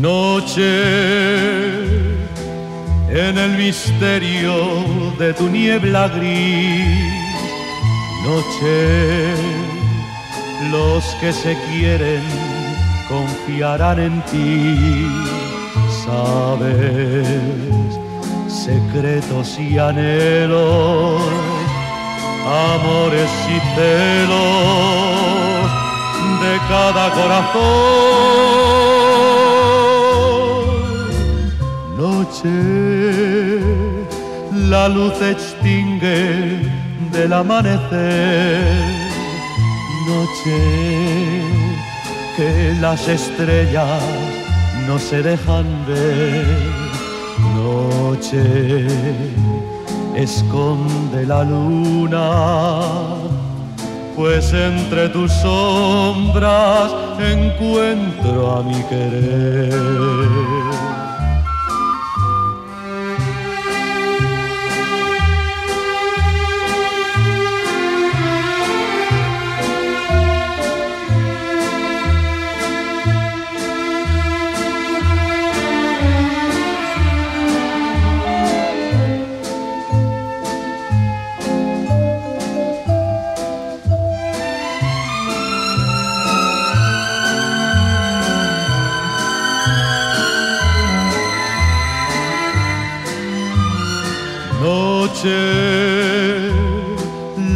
Noche en el misterio de tu niebla gris. Noche, los que se quieren confiarán en ti. Sabes secretos y anhelos, amores y celos de cada corazón. Noche, la luz extingue del amanecer. Noche, que las estrellas no se dejan ver noche esconde la luna, pues entre tus sombras encuentro a mi querer.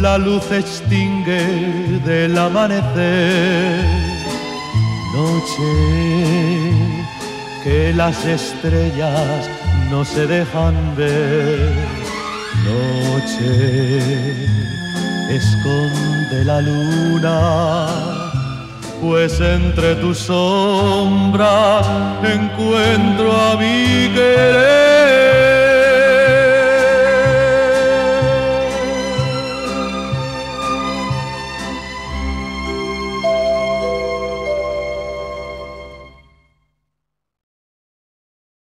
La luz extingue del amanecer. Noche que las estrellas no se dejan ver. Noche esconde la luna, pues entre tus sombras encuentro a mi.